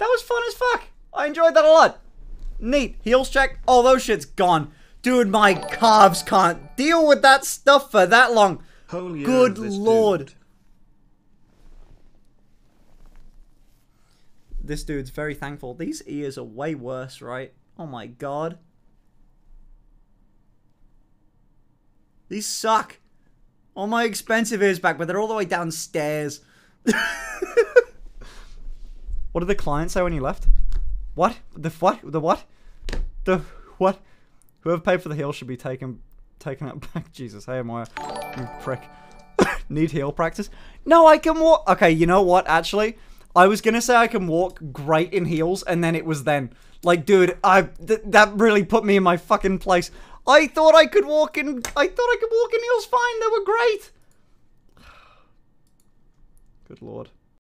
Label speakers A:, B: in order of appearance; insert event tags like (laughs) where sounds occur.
A: That was fun as fuck. I enjoyed that a lot. Neat. Heels check. Oh, those shit's gone. Dude, my calves can't deal with that stuff for that long.
B: Holy
A: Good lord.
B: dude.
A: This dude's very thankful. These ears are way worse, right? Oh my god. These suck. All my expensive ears back, but they're all the way downstairs. (laughs) what did the client say when you left? What? The what? The what? The what? Whoever paid for the heel should be taken taken out back. (laughs) Jesus, hey Moya, you prick. (coughs) Need heel practice? No, I can walk. Okay, you know what? Actually, I was gonna say I can walk great in heels, and then it was then. Like, dude, I th- that really put me in my fucking place. I thought I could walk in. I thought I could walk in heels fine. They were great. (sighs) Good lord.